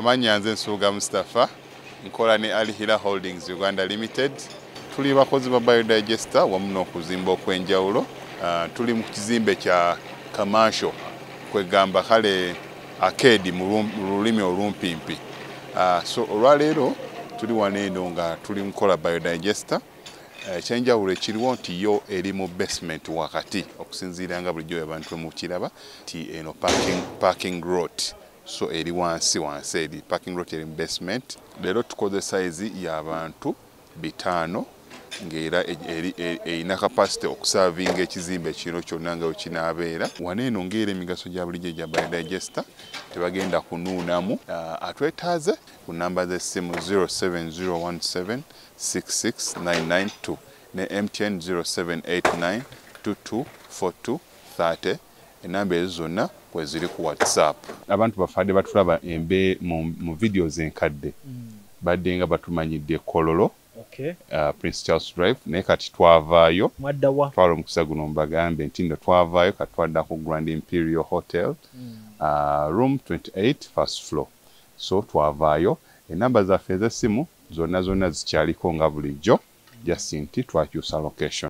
Amanya nze Nsuuga Mustapha nkola ne Alihira Holdings Uganda Limited. Tuli bakozi ba biodigester wamu n'okuzimba okw'enjawulo. Uh, tuli mu kizimbe kya commercial kwegamba kale arcade mu lulimi olumpimpi. Uh, so olwaleero tuli wano eno nga tuli mukola biodigester ekyenjawulo ekiriwo nti yo eri mu basement wakati okusinziira nga bulijjo abantu mukiraba ti eno parking, parking lot so eri wansi wansi eri parking lot eri basement. Leero tukoze size y'abantu bitaano ng'era erina capacity okusavinga ekizimbe kino kyonna nga wekinaabeera wano eno ng'era emigaso gya bulijjo egya biodigester tebagenda kunuunamu. Uh, atwetaaze ku namba z'essimu 07017 66992 ne MTN 0789224230 enamba ezo zonna bwe ziri ku whatsapp. Abantu bafadde batulaba embe mu, mu videos enkadde mm. badde nga batumanyidde kololo Okay. uh, Prince Charles Drive naye kati twavaayo. Twala omukisa guno mbagambe nti nno twavaayo kati twadda ku Grand Imperial Hotel Mm. uh, room 28 first floor. So twavaayo. Enamba zaffe ez'essimu zonna zonna zikyaliko nga bulijjo. Just nti twakyusa location